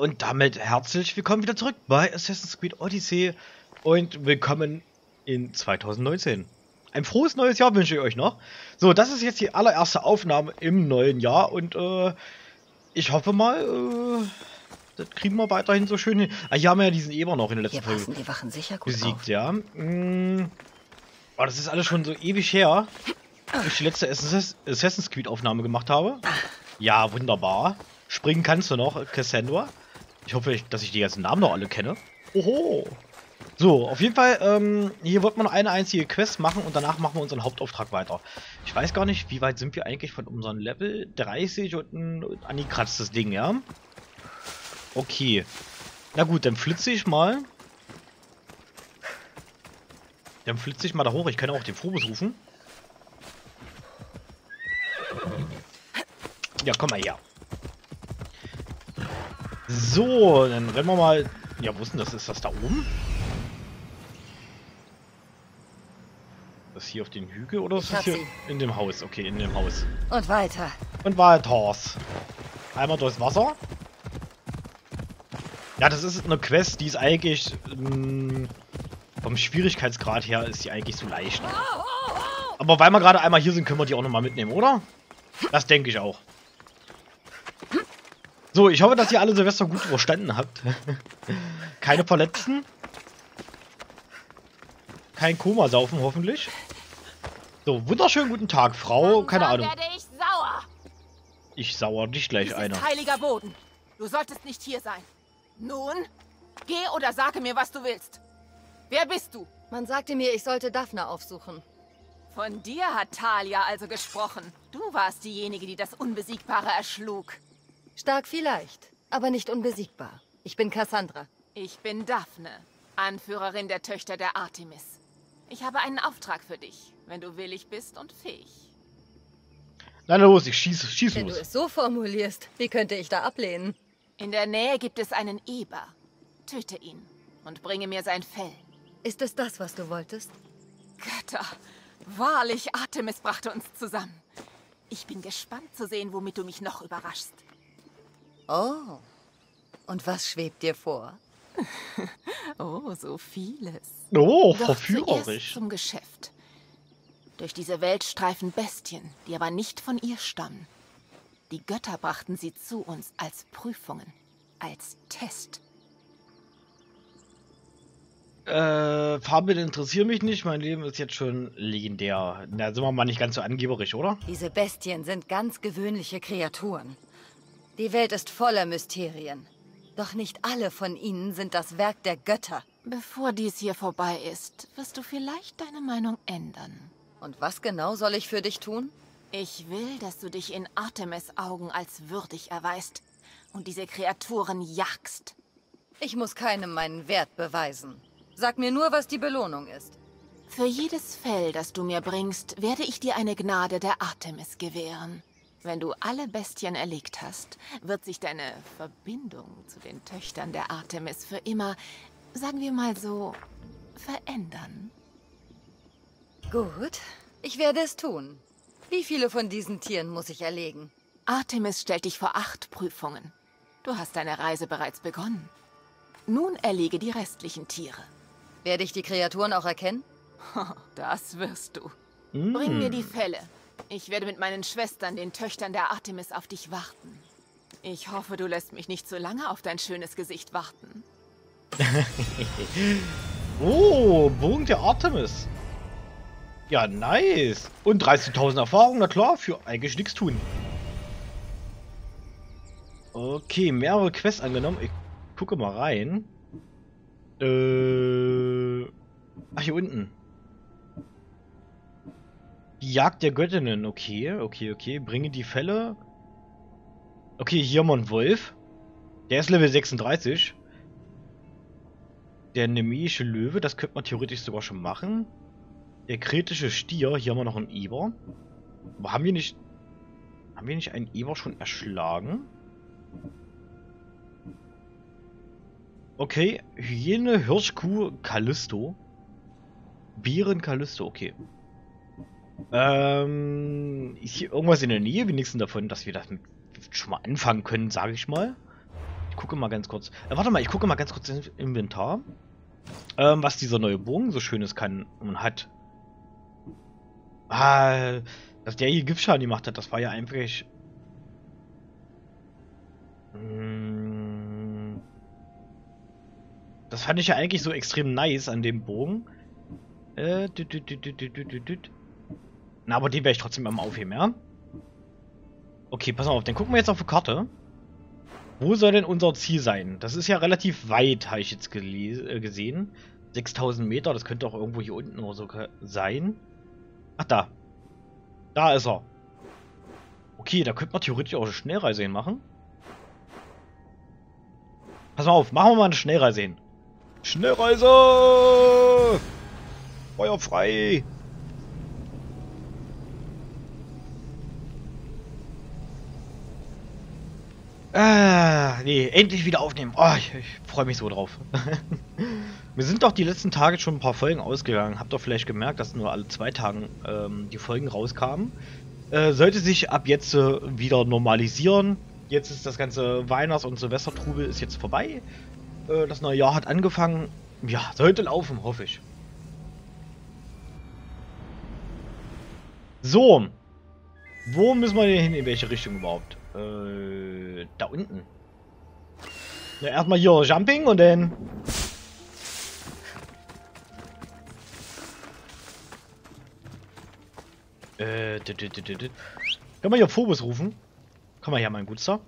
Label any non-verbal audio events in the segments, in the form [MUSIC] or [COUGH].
und damit herzlich willkommen wieder zurück bei Assassin's Creed Odyssey und willkommen in 2019. Ein frohes neues Jahr wünsche ich euch noch. So, das ist jetzt die allererste Aufnahme im neuen Jahr und äh, ich hoffe mal, äh, das kriegen wir weiterhin so schön hin. Ah, hier haben wir ja diesen Eber noch in der letzten Folge passen die Wachen sicher gut besiegt, auf. ja. Mm, oh, das ist alles schon so ewig her, dass ich die letzte Assass- Assassin's Creed Aufnahme gemacht habe. Ja, wunderbar. Springen kannst du noch, Cassandra. Ich hoffe, dass ich die ganzen Namen noch alle kenne. Oho. So, auf jeden Fall, ähm, hier wird man eine einzige Quest machen und danach machen wir unseren Hauptauftrag weiter. Ich weiß gar nicht, wie weit sind wir eigentlich von unserem Level 30 und ein angekratztes Ding, ja? Okay. Na gut, dann flitze ich mal. Dann flitze ich mal da hoch. Ich kann auch den Phobos rufen. Ja, komm mal her. So, dann rennen wir mal. Ja, wo ist denn das? Ist das da oben? Das hier auf den Hügel oder ist das hier sie. in dem Haus? Okay, in dem Haus. Und weiter. Und weiters. Einmal durchs Wasser. Ja, das ist eine Quest, die ist eigentlich ähm, vom Schwierigkeitsgrad her ist die eigentlich so leicht. Aber weil wir gerade einmal hier sind, können wir die auch nochmal mitnehmen, oder? Das denke ich auch. So, ich hoffe, dass ihr alle Silvester gut überstanden habt. [LAUGHS] Keine Verletzten. Kein Koma saufen, hoffentlich. So, wunderschönen guten Tag, Frau. Keine Ahnung. werde ich sauer. Ich sauer dich gleich Dies einer. ist heiliger Boden. Du solltest nicht hier sein. Nun, geh oder sage mir, was du willst. Wer bist du? Man sagte mir, ich sollte Daphne aufsuchen. Von dir hat Talia also gesprochen. Du warst diejenige, die das Unbesiegbare erschlug. Stark vielleicht, aber nicht unbesiegbar. Ich bin Cassandra. Ich bin Daphne, Anführerin der Töchter der Artemis. Ich habe einen Auftrag für dich, wenn du willig bist und fähig. Na los, ich schieß, schieß Wenn du los. es so formulierst, wie könnte ich da ablehnen? In der Nähe gibt es einen Eber. Töte ihn und bringe mir sein Fell. Ist es das, was du wolltest? Götter, wahrlich, Artemis brachte uns zusammen. Ich bin gespannt zu sehen, womit du mich noch überraschst. Oh. Und was schwebt dir vor? [LAUGHS] Oh, so vieles. Oh, Doch verführerisch. zum Geschäft. Durch diese Welt streifen Bestien, die aber nicht von ihr stammen. Die Götter brachten sie zu uns als Prüfungen, als Test. Äh, Farben interessieren mich nicht. Mein Leben ist jetzt schon legendär. Na, sind wir mal nicht ganz so angeberisch, oder? Diese Bestien sind ganz gewöhnliche Kreaturen. Die Welt ist voller Mysterien. Doch nicht alle von ihnen sind das Werk der Götter. Bevor dies hier vorbei ist, wirst du vielleicht deine Meinung ändern. Und was genau soll ich für dich tun? Ich will, dass du dich in Artemis Augen als würdig erweist und diese Kreaturen jagst. Ich muss keinem meinen Wert beweisen. Sag mir nur, was die Belohnung ist. Für jedes Fell, das du mir bringst, werde ich dir eine Gnade der Artemis gewähren. Wenn du alle Bestien erlegt hast, wird sich deine Verbindung zu den Töchtern der Artemis für immer, sagen wir mal so, verändern. Gut, ich werde es tun. Wie viele von diesen Tieren muss ich erlegen? Artemis stellt dich vor acht Prüfungen. Du hast deine Reise bereits begonnen. Nun erlege die restlichen Tiere. Werde ich die Kreaturen auch erkennen? [LAUGHS] Das wirst du. Hm. Bring mir die Fälle. Ich werde mit meinen Schwestern, den Töchtern der Artemis, auf dich warten. Ich hoffe, du lässt mich nicht zu lange auf dein schönes Gesicht warten. [LAUGHS] Oh, Bogen der Artemis. Ja, nice. Und 30.000 Erfahrung, na klar, für eigentlich nichts tun. Okay, mehrere Quests angenommen. Ich gucke mal rein. Äh. Ach, hier unten. Die Jagd der Göttinnen. Okay, okay, okay. Bringe die Fälle. Okay, hier haben wir einen Wolf. Der ist Level 36. Der nemeische Löwe, das könnte man theoretisch sogar schon machen. Der kritische Stier, hier haben wir noch einen Eber. Aber haben wir nicht... Haben wir nicht einen Eber schon erschlagen? Okay, Hyäne, Hirschkuh, Callisto. Bären, Callisto, okay. Ähm, ist hier irgendwas in der Nähe wenigstens davon, dass wir das schon mal anfangen können, sage ich mal. gucke mal ganz kurz. Äh, warte mal, ich gucke mal ganz kurz ins Inventar. Ähm, was dieser neue Bogen so schönes kann und hat. Ah, dass der hier Giftschaden gemacht hat, das war ja einfach. Mm, das fand ich ja eigentlich so extrem nice an dem Bogen. Äh, düt, düt, düt, düt, düt, düt. Na, aber den werde ich trotzdem immer aufheben, ja? Okay, pass auf, dann gucken wir jetzt auf die Karte. Wo soll denn unser Ziel sein? Das ist ja relativ weit, habe ich jetzt äh, gesehen. 6000 Meter, das könnte auch irgendwo hier unten oder so sein. Ach, da. Da ist er. Okay, da könnte man theoretisch auch eine Schnellreise hinmachen. Pass mal auf, machen wir mal eine Schnellreise hin. Schnellreise! Feuer frei! Ah, nee, endlich wieder aufnehmen. Oh, ich, ich freue mich so drauf. [LAUGHS] Mir sind doch die letzten Tage schon ein paar Folgen ausgegangen. Habt ihr vielleicht gemerkt, dass nur alle zwei Tagen ähm, die Folgen rauskamen. Äh, sollte sich ab jetzt äh, wieder normalisieren. Jetzt ist das ganze Weihnachts- und Silvestertrubel ist jetzt vorbei. Äh, das neue Jahr hat angefangen. Ja, sollte laufen, hoffe ich. So. Wo müssen wir denn hin? In welche Richtung überhaupt? Äh, da unten. Ja, erstmal hier Jumping und dann... Äh, dit, dit, dit, dit. Können wir hier Phobos rufen? Komm mal her, mein Gutster.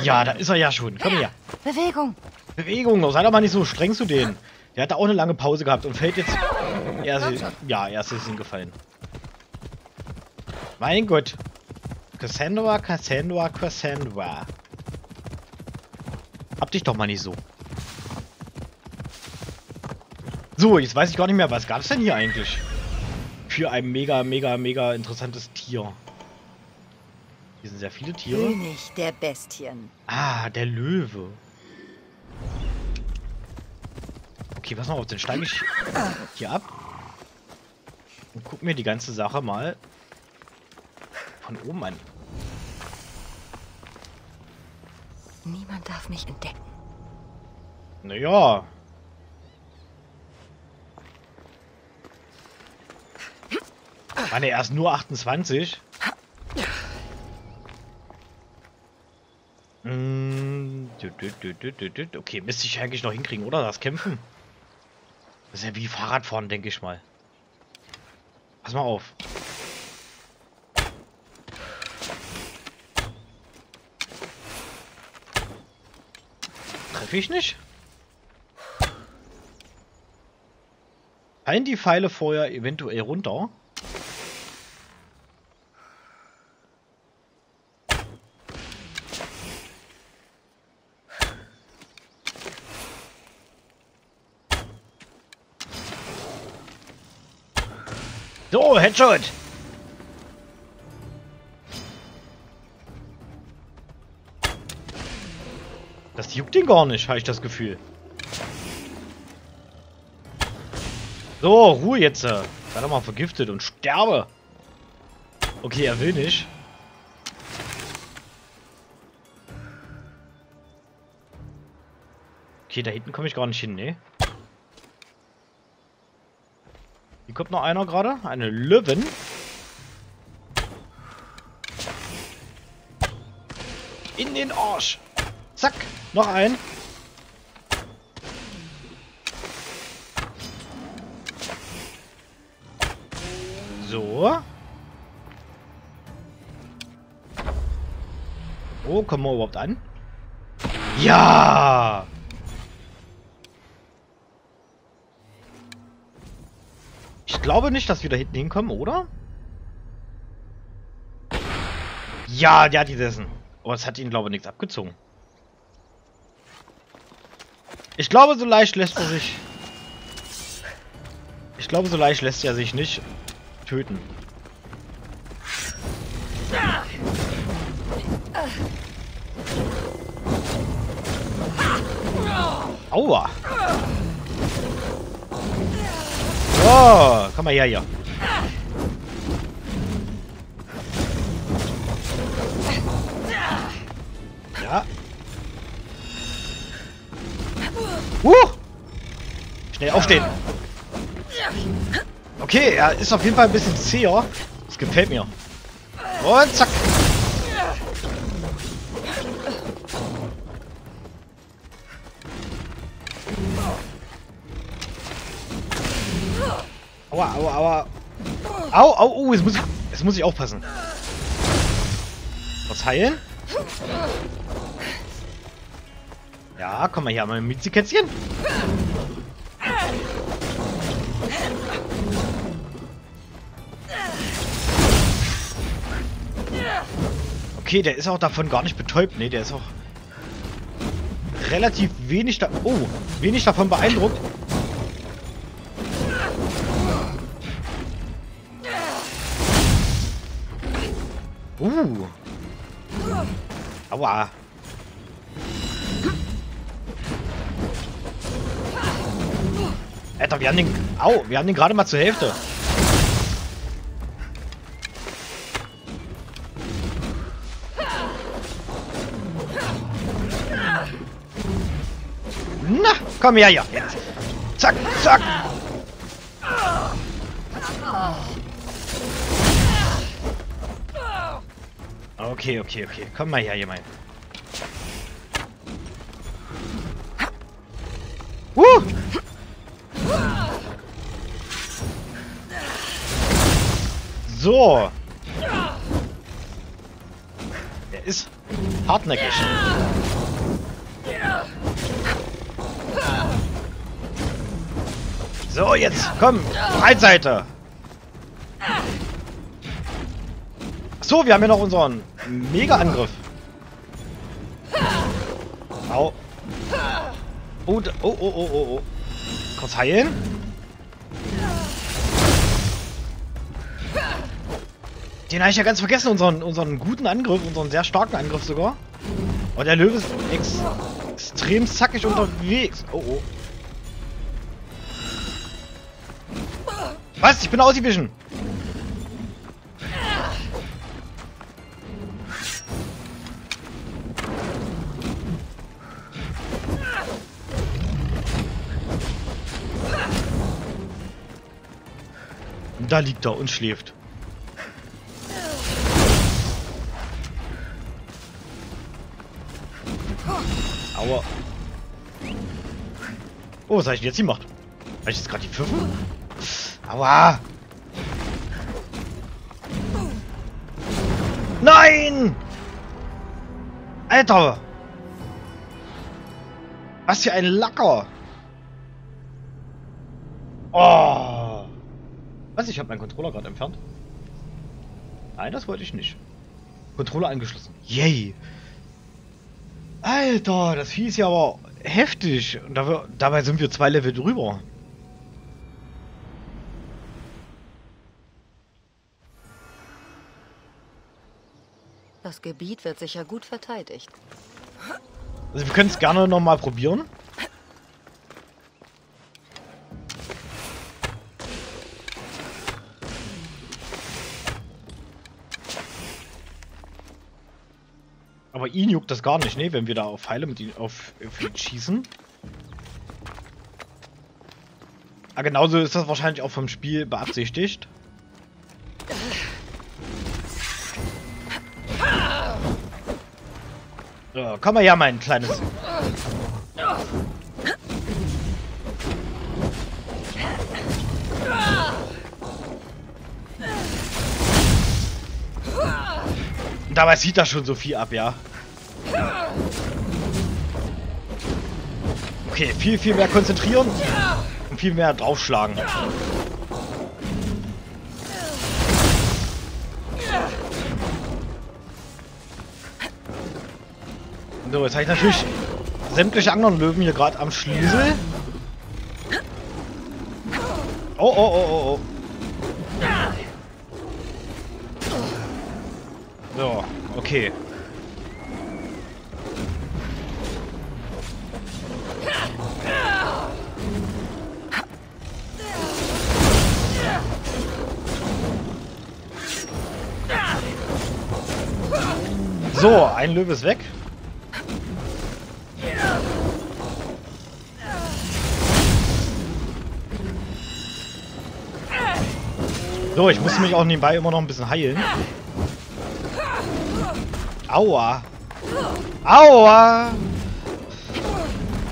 Ja, da ist er ja schon. Komm her. Bewegung. Bewegung. Sei doch mal nicht so streng zu denen. Der hat da auch eine lange Pause gehabt und fällt jetzt... Er ist, ja, er ist ihm gefallen. Mein Gott. Cassandra, Cassandra, Cassandra. Hab dich doch mal nicht so. So, jetzt weiß ich gar nicht mehr, was gab es denn hier eigentlich? Für ein mega, mega, mega interessantes Tier. Hier sind sehr viele Tiere. König der Bestien. Ah, der Löwe. Okay, pass mal auf, dann steige ich hier ab. Und guck mir die ganze Sache mal von oben an. Niemand darf mich entdecken. Naja. Waren ja erst nur 28. Mm, okay, müsste ich eigentlich noch hinkriegen, oder? Das Kämpfen. Das ist ja wie Fahrradfahren, denke ich mal. Pass mal auf. Treffe ich nicht? Fallen die Pfeile vorher eventuell runter? So, Headshot! Juckt ihn gar nicht, habe ich das Gefühl. So, Ruhe jetzt. Sei doch mal vergiftet und sterbe. Okay, er will nicht. Okay, da hinten komme ich gar nicht hin, ne? Hier kommt noch einer gerade. Eine Löwen. In den Arsch. Zack. Noch ein. So. Oh, kommen wir überhaupt an? Ja! Ich glaube nicht, dass wir da hinten hinkommen, oder? Ja, der hat die dessen. Aber es hat ihn, glaube ich, nichts abgezogen. Ich glaube, so leicht lässt er sich... Ich glaube, so leicht lässt er sich nicht töten. Aua. Oh, komm mal her hier. Uh! Schnell aufstehen. Okay, er ist auf jeden Fall ein bisschen zäher. Das gefällt mir. Und zack. Aua, aua, aua. Au, au, oh, jetzt muss ich, jetzt muss ich aufpassen. Was heilen? Ja, komm mal hier, mal mit Kätzchen. Okay, der ist auch davon gar nicht betäubt. Ne, der ist auch relativ wenig da... Oh, wenig davon beeindruckt. Uh. Aua. Alter, wir haben den... Au, wir haben den gerade mal zur Hälfte. Na, komm her hier. Jetzt. Zack, zack. Okay, okay, okay. Komm mal her, jemand. Uh! So. Er ist hartnäckig. So, jetzt, komm, Breitseite. So, wir haben ja noch unseren Mega-Angriff. Au. Oh, oh, oh, oh, oh, oh. Kurz heilen. Den habe ich ja ganz vergessen, unseren, unseren guten Angriff, unseren sehr starken Angriff sogar. Und oh, der Löwe ist ex extrem zackig unterwegs. Oh, oh. Was? Ich bin ausgewichen. Da liegt er und schläft. Oh, was habe ich denn jetzt gemacht? Habe ich jetzt gerade die Pfiffen? Aua! Nein! Alter! Was für ein Lacker! Oh! Was? Ich habe meinen Controller gerade entfernt? Nein, das wollte ich nicht. Controller angeschlossen. Yay! Alter, das hieß ja aber heftig. Und dabei sind wir zwei Level drüber. Das Gebiet wird sicher gut verteidigt. Also wir können es gerne nochmal probieren. Ihn juckt das gar nicht, ne? Wenn wir da auf Heile mit ihm auf, auf ihn schießen. Ah, genauso ist das wahrscheinlich auch vom Spiel beabsichtigt. So, komm mal her, mein kleines. Dabei sieht das schon so viel ab, ja. Okay, viel, viel mehr konzentrieren und viel mehr draufschlagen. So, jetzt habe ich natürlich sämtliche anderen Löwen hier gerade am Schlüssel. Oh, oh, oh, oh, oh. So, okay. So, ein Löwe ist weg. So, ich musste mich auch nebenbei immer noch ein bisschen heilen. Aua. Aua.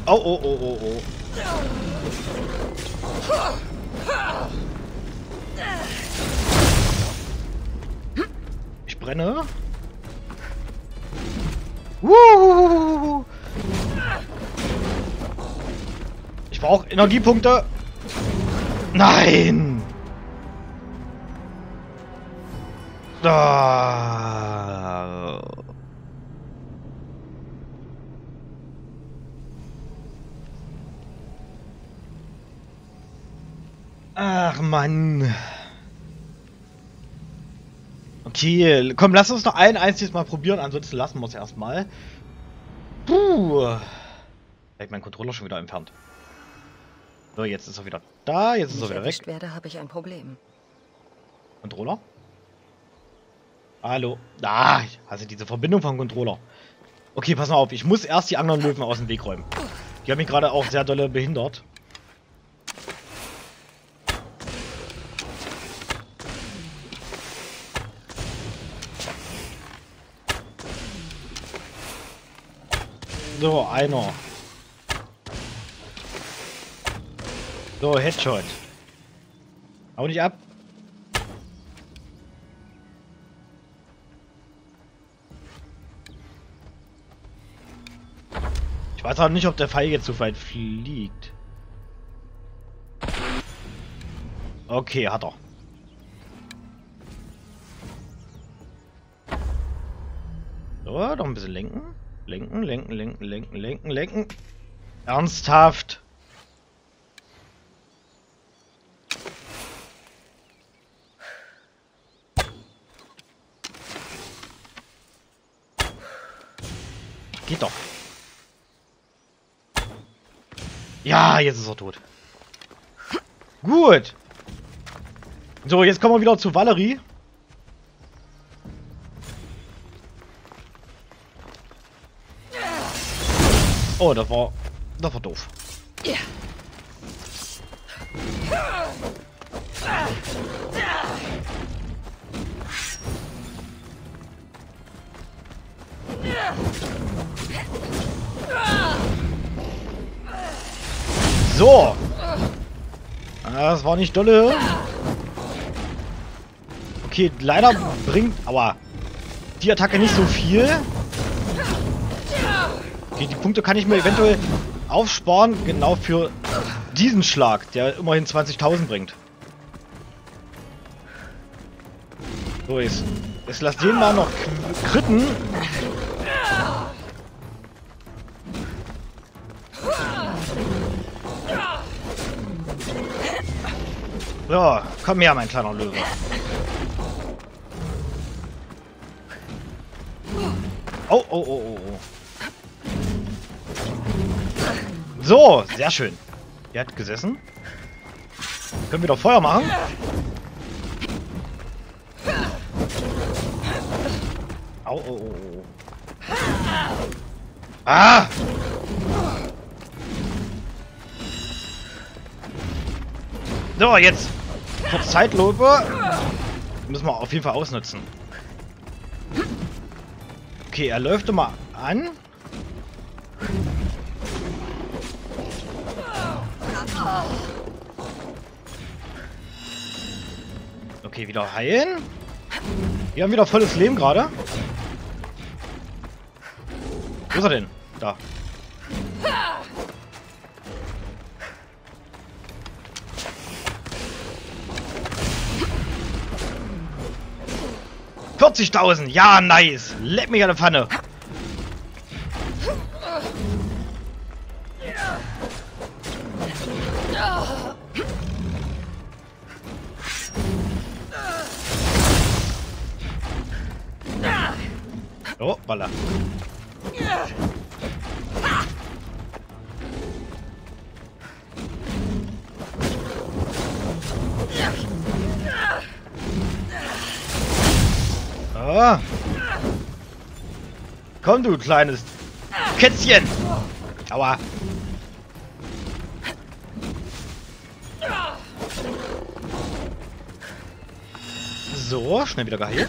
Oh, oh, oh, oh, oh. Ich brenne. Ich brauche Energiepunkte. Nein. Da. Ach Mann. Okay, komm, lass uns noch ein einziges Mal probieren, ansonsten lassen wir es erstmal. Puh. Vielleicht mein Controller schon wieder entfernt. So, jetzt ist er wieder da, jetzt ist er wieder weg. werde, habe ich ein Problem. Controller? Hallo. Ah, also diese Verbindung vom Controller. Okay, pass mal auf, ich muss erst die anderen Löwen aus dem Weg räumen. Die haben mich gerade auch sehr dolle behindert. So, einer. So, Headshot. Hau nicht ab. Ich weiß auch nicht, ob der jetzt so weit fliegt. Okay, hat er. So, noch ein bisschen lenken. Lenken, lenken, lenken, lenken, lenken, lenken. Ernsthaft. Geht doch. Ja, jetzt ist er tot. Gut. So, jetzt kommen wir wieder zu Valerie. Oh, das war... Das war doof. So. Das war nicht dolle. Okay, leider bringt aber die Attacke nicht so viel. Okay, die Punkte kann ich mir eventuell aufsparen, genau für diesen Schlag, der immerhin 20.000 bringt. So, jetzt, jetzt lass den mal noch kritten. So, komm her, mein kleiner Löwe. Oh, oh, oh, oh, oh. So, sehr schön. Der hat gesessen. Können wir doch Feuer machen? Au, oh, oh, oh. Ah! So, jetzt kurz Zeitlupe. Müssen wir auf jeden Fall ausnutzen. Okay, er läuft immer an. Okay, wieder heilen. Wir haben wieder volles Leben gerade. Wo ist er denn? Da. Vierzigtausend! Ja, nice! Leck mich an der Pfanne! Baller. Ah. Komm, du kleines Kätzchen. Aua. So, schnell wieder geheilt.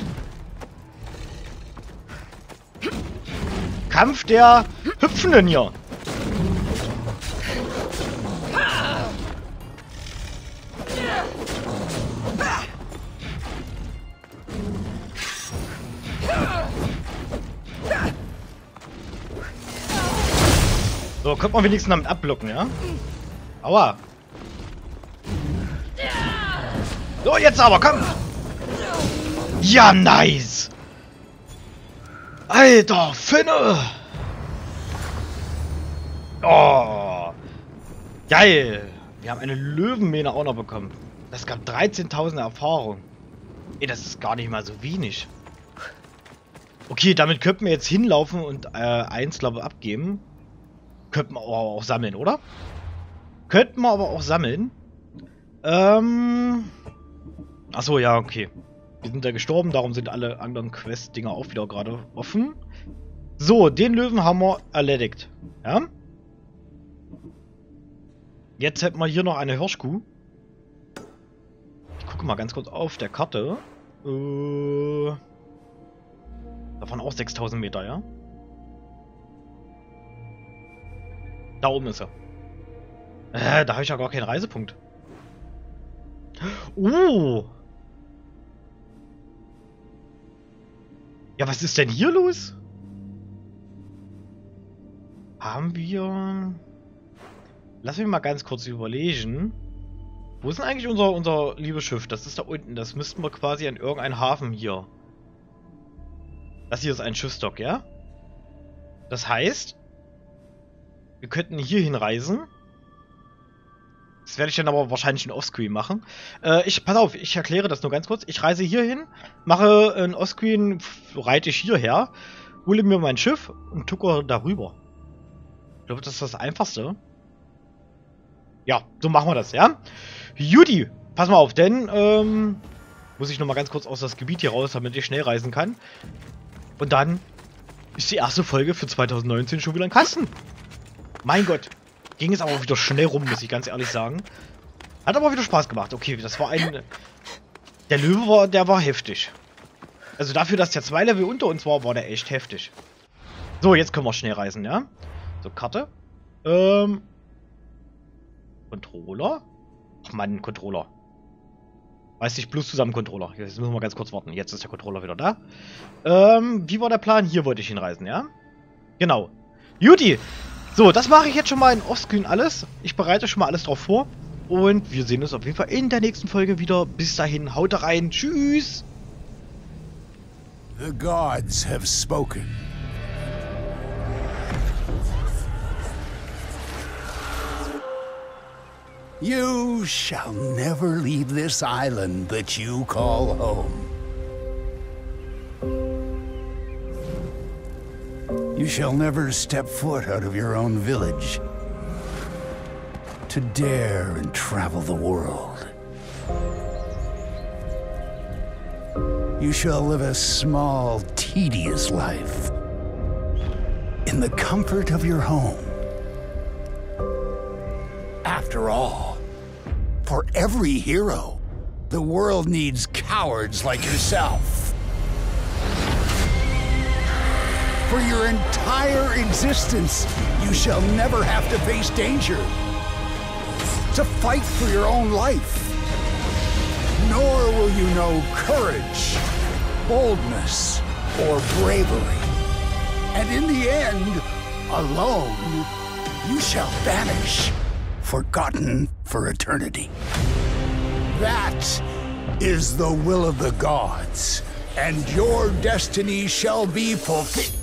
Kampf der Hüpfenden hier. So, könnte man wenigstens damit abblocken, ja? Aua. So, jetzt aber, komm! Ja, nice! Alter, Finne! Oh! Geil! Wir haben eine Löwenmähne auch noch bekommen. Das gab 13.000 Erfahrung. Ey, das ist gar nicht mal so wenig. Okay, damit könnten wir jetzt hinlaufen und äh, eins, glaube ich, abgeben. Könnten wir aber auch sammeln, oder? Könnten wir aber auch sammeln. Ähm... Achso, ja, okay. Wir sind ja gestorben, darum sind alle anderen Quest-Dinger auch wieder gerade offen. So, den Löwen haben wir erledigt. Ja? Jetzt hätten wir hier noch eine Hirschkuh. Ich gucke mal ganz kurz auf der Karte. Äh, davon auch 6000 Meter, ja? Da oben ist er. Äh, da habe ich ja gar keinen Reisepunkt. Uh! Ja, was ist denn hier los? Haben wir... Lass mich mal ganz kurz überlegen. Wo ist denn eigentlich unser, unser liebes Schiff? Das ist da unten. Das müssten wir quasi an irgendeinen Hafen hier. Das hier ist ein Schiffsdock, ja? Das heißt, wir könnten hier hinreisen. Das werde ich dann aber wahrscheinlich in Offscreen machen. Äh, ich, pass auf, ich erkläre das nur ganz kurz. Ich reise hier hin, mache ein Offscreen, reite ich hierher, hole mir mein Schiff und tucke darüber. Ich glaube, das ist das Einfachste. Ja, so machen wir das, ja? Judy, pass mal auf, denn, ähm, muss ich nochmal ganz kurz aus das Gebiet hier raus, damit ich schnell reisen kann. Und dann ist die erste Folge für 2019 schon wieder ein Kasten. Mein Gott. Ging es aber wieder schnell rum, muss ich ganz ehrlich sagen. Hat aber wieder Spaß gemacht. Okay, das war ein... Der Löwe war, der war heftig. Also dafür, dass der zwei Level unter uns war, war der echt heftig. So, jetzt können wir schnell reisen, ja? So, Karte. Ähm... Controller? Ach Mann, Controller. Weiß nicht, plus zusammen Controller. Jetzt müssen wir ganz kurz warten. Jetzt ist der Controller wieder da. Ähm, wie war der Plan? Hier wollte ich hinreisen, ja? Genau. Juti, so, das mache ich jetzt schon mal in Offscreen alles. Ich bereite schon mal alles drauf vor. Und wir sehen uns auf jeden Fall in der nächsten Folge wieder. Bis dahin, haut rein. Tschüss. The gods have spoken. You shall never leave this island that you call home. You shall never step foot out of your own village to dare and travel the world. You shall live a small, tedious life in the comfort of your home. After all, for every hero, the world needs cowards like yourself. For your entire existence, you shall never have to face danger. To fight for your own life. Nor will you know courage, boldness, or bravery. And in the end, alone, you shall vanish, forgotten for eternity. That is the will of the gods, and your destiny shall be fulfilled.